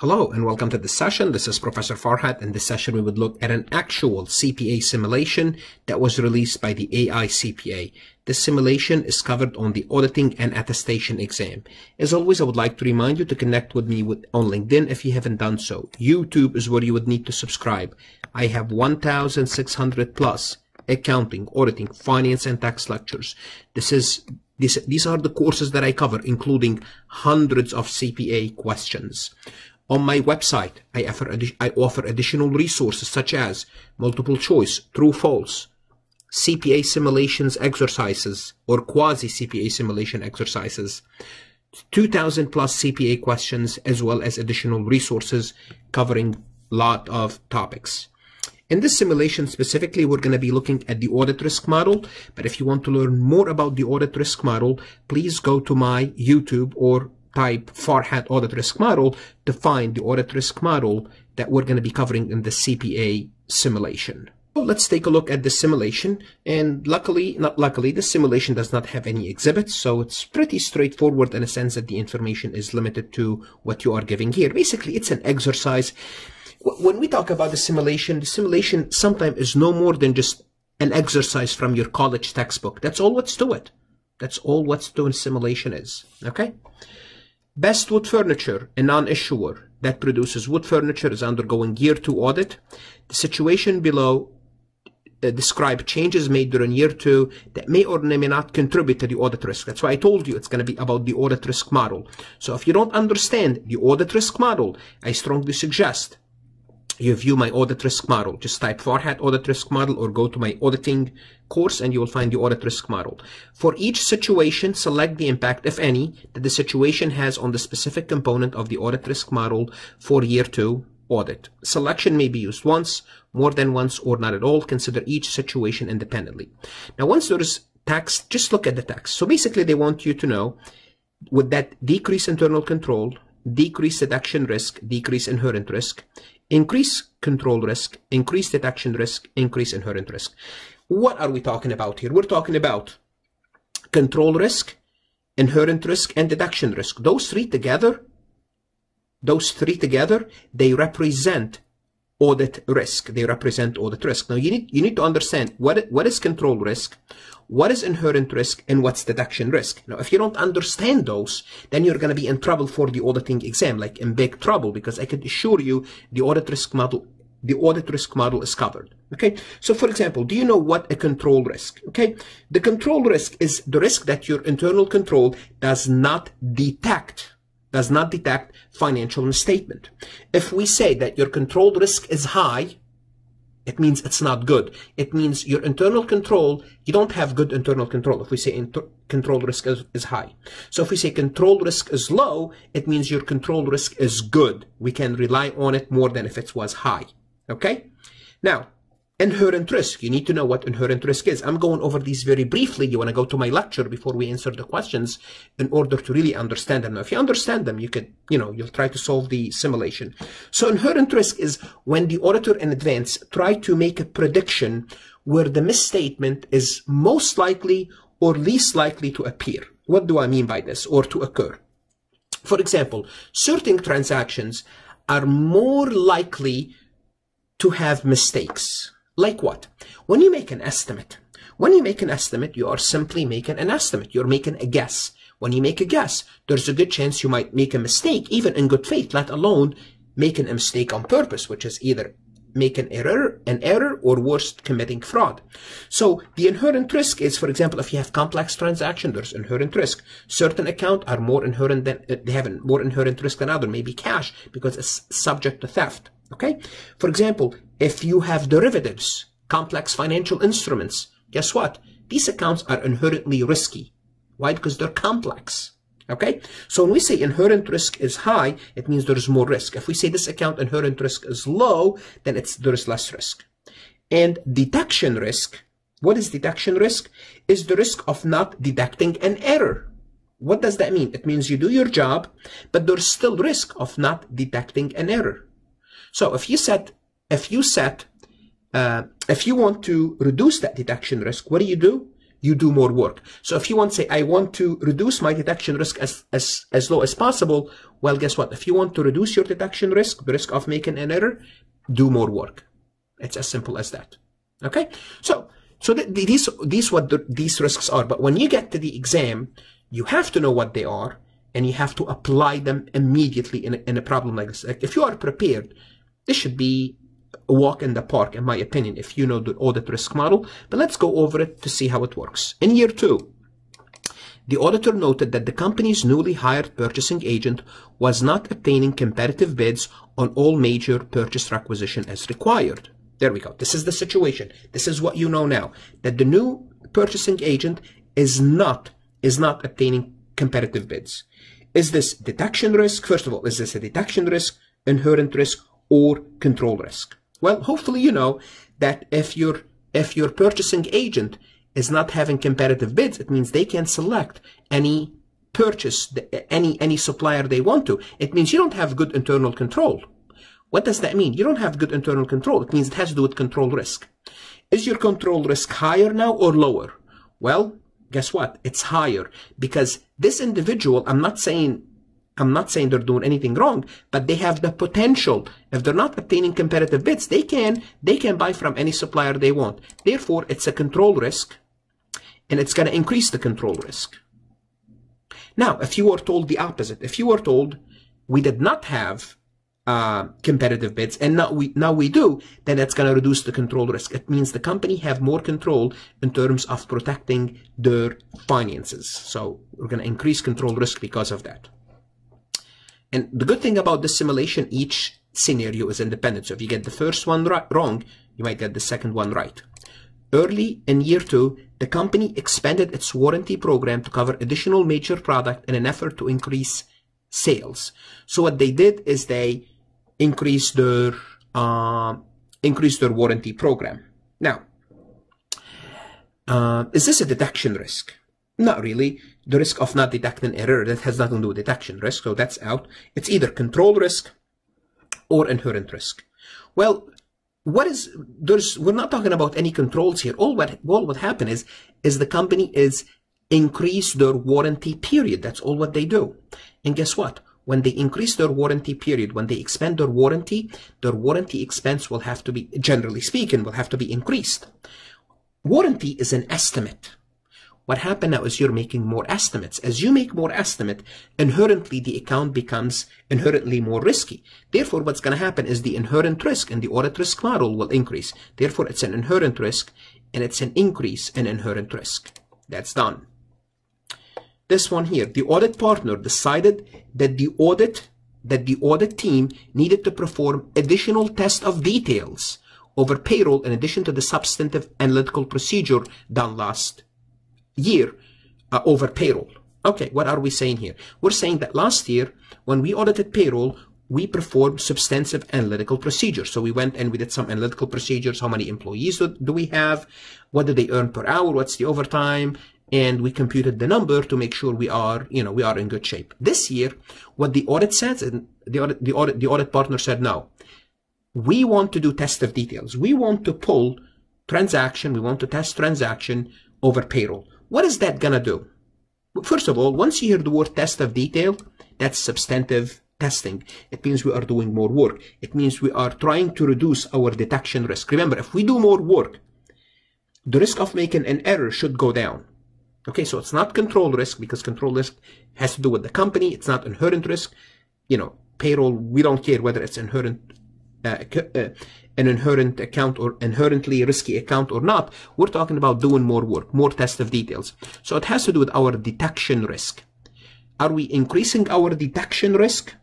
Hello and welcome to this session. This is Professor Farhat. In this session, we would look at an actual CPA simulation that was released by the AICPA. This simulation is covered on the auditing and attestation exam. As always, I would like to remind you to connect with me with, on LinkedIn if you haven't done so. YouTube is where you would need to subscribe. I have 1,600 plus accounting, auditing, finance, and tax lectures. This is this, these are the courses that I cover, including hundreds of CPA questions. On my website, I offer, I offer additional resources such as multiple choice, true, false, CPA simulations exercises or quasi CPA simulation exercises, 2000 plus CPA questions, as well as additional resources covering a lot of topics. In this simulation specifically, we're going to be looking at the audit risk model. But if you want to learn more about the audit risk model, please go to my YouTube or type Farhat audit risk model to find the audit risk model that we're going to be covering in the CPA simulation. Well, let's take a look at the simulation. And luckily, not luckily, the simulation does not have any exhibits. So it's pretty straightforward in a sense that the information is limited to what you are giving here. Basically, it's an exercise. When we talk about the simulation, the simulation sometimes is no more than just an exercise from your college textbook. That's all what's to it. That's all what's to a simulation is. Okay? Best Wood Furniture, a non-issuer that produces wood furniture, is undergoing year two audit. The situation below uh, describe changes made during year two that may or may not contribute to the audit risk. That's why I told you it's going to be about the audit risk model. So if you don't understand the audit risk model, I strongly suggest you view my audit risk model. Just type Farhat audit risk model or go to my auditing course and you will find the audit risk model. For each situation, select the impact, if any, that the situation has on the specific component of the audit risk model for year two audit. Selection may be used once, more than once, or not at all. Consider each situation independently. Now, once there is text, just look at the text. So basically, they want you to know with that decrease internal control, decrease detection risk, decrease inherent risk, increase control risk, increase detection risk, increase inherent risk. What are we talking about here? We're talking about control risk, inherent risk, and detection risk. Those three together, those three together, they represent audit risk. They represent audit risk. Now you need you need to understand what what is control risk, what is inherent risk, and what's detection risk. Now if you don't understand those, then you're going to be in trouble for the auditing exam, like in big trouble, because I can assure you the audit risk model the audit risk model is covered. Okay. So for example, do you know what a control risk? Okay. The control risk is the risk that your internal control does not detect does not detect financial misstatement. If we say that your control risk is high, it means it's not good. It means your internal control, you don't have good internal control. If we say control risk is, is high. So if we say control risk is low, it means your control risk is good. We can rely on it more than if it was high. Okay? Now, Inherent risk. You need to know what inherent risk is. I'm going over these very briefly. You want to go to my lecture before we answer the questions in order to really understand them. Now, if you understand them, you could, you know, you'll try to solve the simulation. So inherent risk is when the auditor in advance try to make a prediction where the misstatement is most likely or least likely to appear. What do I mean by this or to occur? For example, certain transactions are more likely to have mistakes like what? When you make an estimate, when you make an estimate, you are simply making an estimate. You're making a guess. When you make a guess, there's a good chance you might make a mistake, even in good faith, let alone making a mistake on purpose, which is either make an error, an error, or worse, committing fraud. So the inherent risk is, for example, if you have complex transaction, there's inherent risk. Certain account are more inherent than, uh, they have more inherent risk than other, maybe cash, because it's subject to theft. Okay? For example, if you have derivatives, complex financial instruments, guess what? These accounts are inherently risky. Why? Because they're complex. Okay? So when we say inherent risk is high, it means there is more risk. If we say this account inherent risk is low, then it's there is less risk. And detection risk, what is detection risk? Is the risk of not detecting an error. What does that mean? It means you do your job, but there's still risk of not detecting an error. So if you set, if you set, uh, if you want to reduce that detection risk, what do you do? you do more work. So if you want to say, I want to reduce my detection risk as, as, as low as possible, well, guess what? If you want to reduce your detection risk, the risk of making an error, do more work. It's as simple as that. Okay? So, so the, these, these what the, these risks are. But when you get to the exam, you have to know what they are and you have to apply them immediately in a, in a problem like this. Like if you are prepared, this should be a walk in the park, in my opinion, if you know the audit risk model. But let's go over it to see how it works. In year two, the auditor noted that the company's newly hired purchasing agent was not obtaining competitive bids on all major purchase requisition as required. There we go. This is the situation. This is what you know now. That the new purchasing agent is not, is not obtaining competitive bids. Is this detection risk? First of all, is this a detection risk, inherent risk, or control risk? Well, hopefully you know that if your if your purchasing agent is not having competitive bids, it means they can select any purchase any any supplier they want to. It means you don't have good internal control. What does that mean? You don't have good internal control. It means it has to do with control risk. Is your control risk higher now or lower? Well, guess what? It's higher because this individual, I'm not saying I'm not saying they're doing anything wrong, but they have the potential. If they're not obtaining competitive bids, they can, they can buy from any supplier they want. Therefore, it's a control risk and it's going to increase the control risk. Now, if you were told the opposite, if you were told we did not have uh, competitive bids and now we now we do, then that's going to reduce the control risk. It means the company have more control in terms of protecting their finances. So we're going to increase control risk because of that. And the good thing about this simulation, each scenario is independent. So if you get the first one wrong, you might get the second one right. Early in year two, the company expanded its warranty program to cover additional major product in an effort to increase sales. So what they did is they increased their uh, increased their warranty program. Now, uh, is this a detection risk? Not really. The risk of not detecting error, that has nothing to do with detection risk, so that's out. It's either control risk or inherent risk. Well, what is, there's, we're not talking about any controls here. All what, all what happened is, is the company is increase their warranty period. That's all what they do. And guess what? When they increase their warranty period, when they expand their warranty, their warranty expense will have to be, generally speaking, will have to be increased. Warranty is an estimate. What happened now is you're making more estimates. As you make more estimate, inherently the account becomes inherently more risky. Therefore, what's going to happen is the inherent risk in the audit risk model will increase. Therefore, it's an inherent risk and it's an increase in inherent risk. That's done. This one here, the audit partner decided that the audit that the audit team needed to perform additional test of details over payroll in addition to the substantive analytical procedure done last year uh, over payroll. Okay, what are we saying here? We're saying that last year, when we audited payroll, we performed substantive analytical procedures. So we went and we did some analytical procedures. How many employees do, we have? What do they earn per hour? What's the overtime? And we computed the number to make sure we are, you know, we are in good shape. This year, what the audit says, and the audit, the audit, the audit partner said, no, we want to do test of details. We want to pull transaction. We want to test transaction over payroll. What is that to do? First of all, once you hear the word test of detail, that's substantive testing. It means we are doing more work. It means we are trying to reduce our detection risk. Remember, if we do more work, the risk of making an error should go down. Okay, so it's not control risk because control risk has to do with the company. It's not inherent risk. You know, payroll, we don't care whether it's inherent Uh, uh, an inherent account or inherently risky account or not, we're talking about doing more work, more test of details. So it has to do with our detection risk. Are we increasing our detection risk?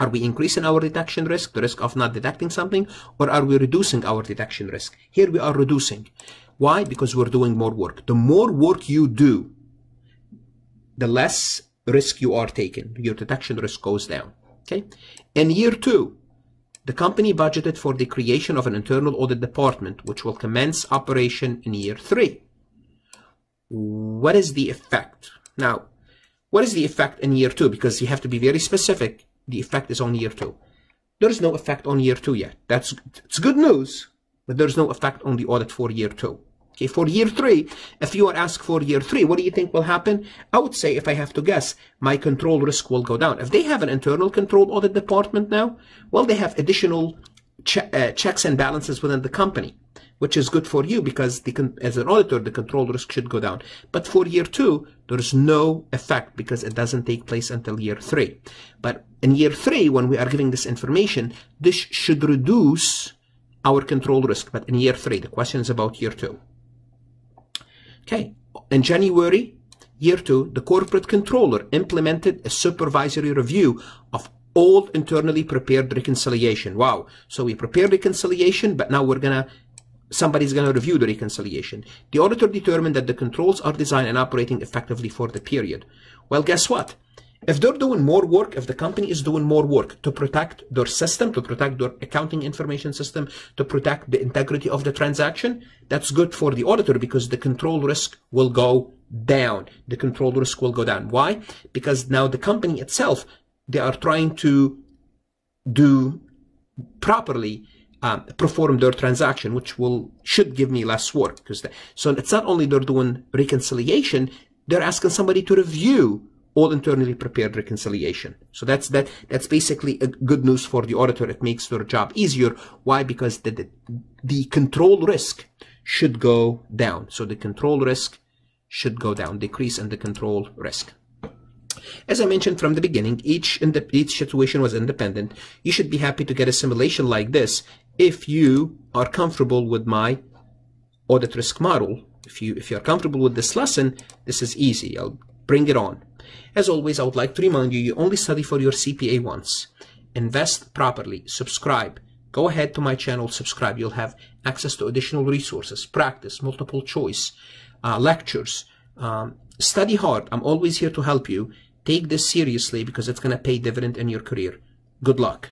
Are we increasing our detection risk, the risk of not detecting something, or are we reducing our detection risk? Here we are reducing. Why? Because we're doing more work. The more work you do, the less risk you are taking. Your detection risk goes down. Okay. In year two, the company budgeted for the creation of an internal audit department, which will commence operation in year three. What is the effect? Now, what is the effect in year two? Because you have to be very specific. The effect is on year two. There is no effect on year two yet. That's it's good news, but there's no effect on the audit for year two. Okay, for year three, if you are asked for year three, what do you think will happen? I would say, if I have to guess, my control risk will go down. If they have an internal control audit department now, well, they have additional che uh, checks and balances within the company, which is good for you because the as an auditor, the control risk should go down. But for year two, there is no effect because it doesn't take place until year three. But in year three, when we are giving this information, this should reduce our control risk. But in year three, the question is about year two. Okay, in January, year two, the corporate controller implemented a supervisory review of all internally prepared reconciliation. Wow. So we prepared reconciliation, but now we're going to somebody's going to review the reconciliation. The auditor determined that the controls are designed and operating effectively for the period. Well, guess what? If they're doing more work, if the company is doing more work to protect their system, to protect their accounting information system, to protect the integrity of the transaction, that's good for the auditor because the control risk will go down. The control risk will go down. Why? Because now the company itself, they are trying to do properly um, perform their transaction, which will should give me less work. Because so it's not only they're doing reconciliation, they're asking somebody to review all internally prepared reconciliation. So that's that. That's basically a good news for the auditor. It makes their job easier. Why? Because the, the, the control risk should go down. So the control risk should go down, decrease in the control risk. As I mentioned from the beginning, each, the, each situation was independent. You should be happy to get a simulation like this if you are comfortable with my audit risk model. If you if you're comfortable with this lesson, this is easy. I'll bring it on. As always, I would like to remind you, you only study for your CPA once. Invest properly. Subscribe. Go ahead to my channel, subscribe. You'll have access to additional resources, practice, multiple choice, uh, lectures. Um, study hard. I'm always here to help you. Take this seriously because it's going to pay dividend in your career. Good luck.